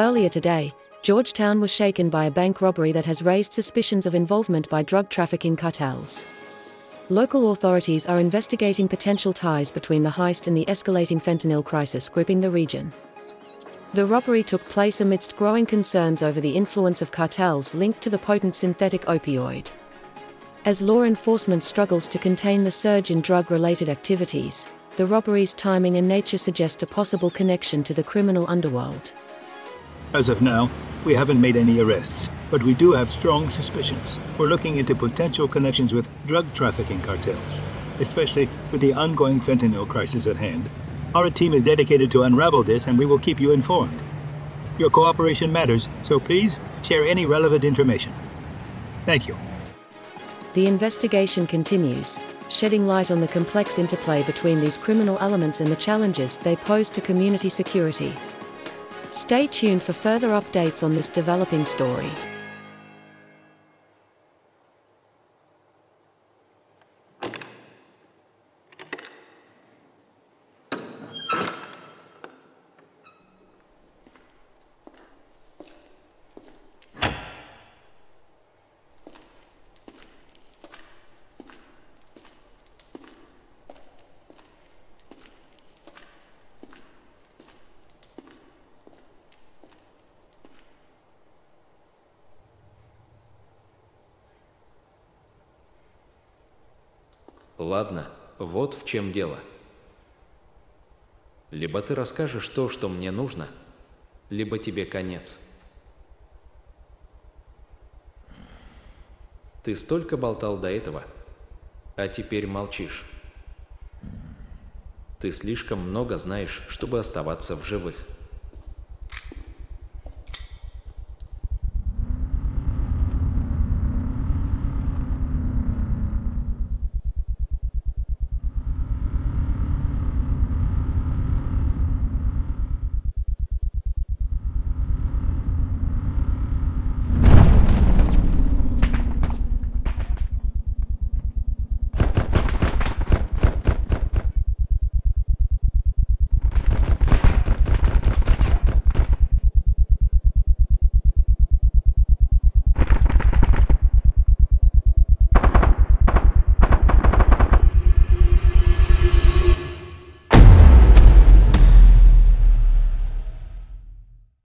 Earlier today, Georgetown was shaken by a bank robbery that has raised suspicions of involvement by drug trafficking cartels. Local authorities are investigating potential ties between the heist and the escalating fentanyl crisis gripping the region. The robbery took place amidst growing concerns over the influence of cartels linked to the potent synthetic opioid. As law enforcement struggles to contain the surge in drug related activities, the robbery's timing and nature suggest a possible connection to the criminal underworld. As of now, we haven't made any arrests, but we do have strong suspicions. We're looking into potential connections with drug trafficking cartels, especially with the ongoing fentanyl crisis at hand. Our team is dedicated to unravel this and we will keep you informed. Your cooperation matters, so please share any relevant information. Thank you. The investigation continues, shedding light on the complex interplay between these criminal elements and the challenges they pose to community security. Stay tuned for further updates on this developing story. Ладно, вот в чем дело. Либо ты расскажешь то, что мне нужно, либо тебе конец. Ты столько болтал до этого, а теперь молчишь. Ты слишком много знаешь, чтобы оставаться в живых.